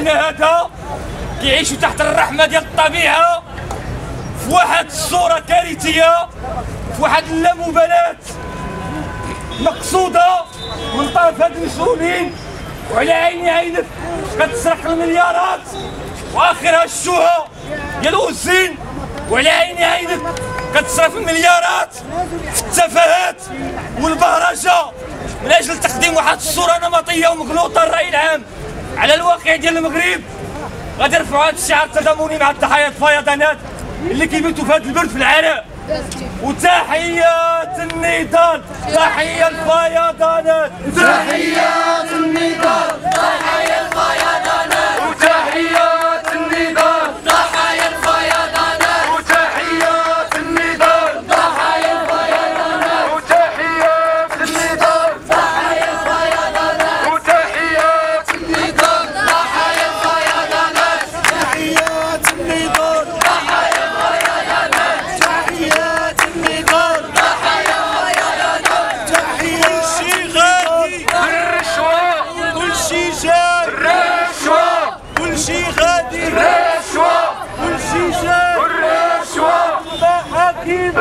يومنا هذا؟ كيعيشوا تحت الرحمة ديال الطبيعة. في واحد الصورة كارثية في واحد اللامبالاة مقصودة من طرف هاد المسؤولين. وعلى عيني عينك كتسرق المليارات. وآخرها الشوهه ديال اوزين وعلى عيني عينك كتصرف المليارات في التفاهات والبهرجة. من أجل تقديم واحد الصورة نمطية ومغلوطة للرأي العام. على الواقع ديال المغرب غادي يرفعوا هذا الشعار التضامني مع الضحايا الفيضانات اللي كيموتوا في هذا البرد في العراء وتحيات النضال تحية الفيضانات. تحيات شي غادي. الرشوة. جاي. الرشوة. المحاكم